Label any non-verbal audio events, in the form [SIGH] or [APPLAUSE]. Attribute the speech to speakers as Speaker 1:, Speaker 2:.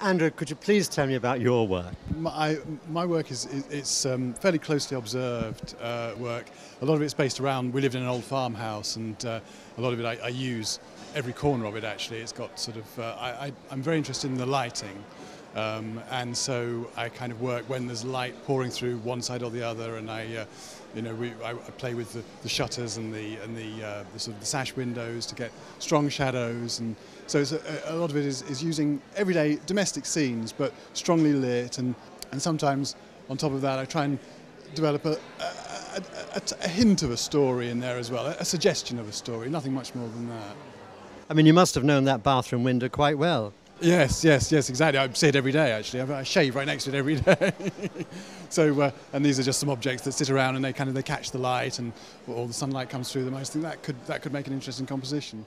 Speaker 1: Andrew, could you please tell me about your work?
Speaker 2: My, my work is, it's um, fairly closely observed uh, work. A lot of it's based around, we lived in an old farmhouse and uh, a lot of it I, I, use every corner of it actually. It's got sort of, uh, I, I, I'm very interested in the lighting. Um, and so I kind of work when there's light pouring through one side or the other, and I, uh, you know, we, I, I, play with the, the, shutters and the and the, uh, the, sort of the sash windows to get strong shadows, and so a, a, lot of it is, is using everyday domestic scenes, but strongly lit, and and sometimes on top of that, I try and develop a, a, a, a hint of a story in there as well, a suggestion of a story, nothing much more than that.
Speaker 1: I mean, you must have known that bathroom window quite well.
Speaker 2: Yes, yes, yes, exactly. I see it every day actually. I shave right next to it every [LAUGHS] day. so, uh, and these are just some objects that sit around and they kind of they catch the light and all the sunlight comes through them. I just think that could that could make an interesting composition.